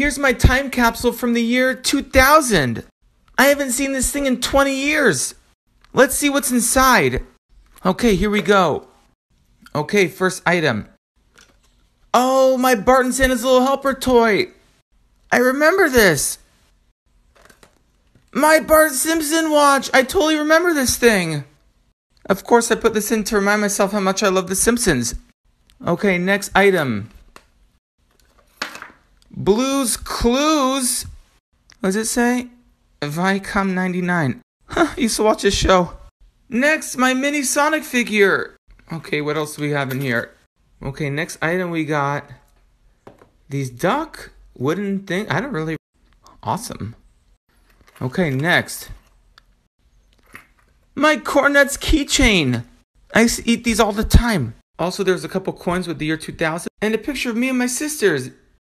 Here's my time capsule from the year 2000. I haven't seen this thing in 20 years. Let's see what's inside. Okay, here we go. Okay, first item. Oh, my Bart and Santa's Little Helper toy. I remember this. My Bart Simpson watch. I totally remember this thing. Of course, I put this in to remind myself how much I love The Simpsons. Okay, next item. Blue's Clues. What does it say? Viacom 99. Huh, used to watch this show. Next, my mini Sonic figure. Okay, what else do we have in here? Okay, next item we got these duck wooden thing. I don't really. Awesome. Okay, next. My Cornets keychain. I used to eat these all the time. Also, there's a couple coins with the year 2000 and a picture of me and my sisters.